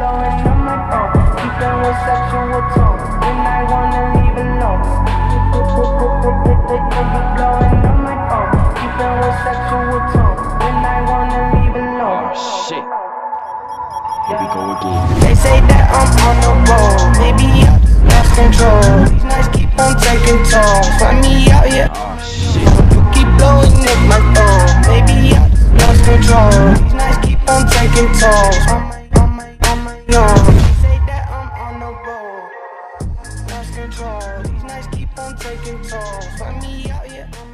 blowing my phone. Keeping tone. When I wanna leave alone. Blowing my phone. Keeping tone. When I wanna leave alone. Oh shit. Here we go again. They say that I'm on the road. Maybe I lost control. These nights keep on taking toll. Find me out here. Oh shit. You keep blowing up my phone. Maybe I lost control. These nights keep on taking tolls. control. These nights keep on taking tolls. Find me out here.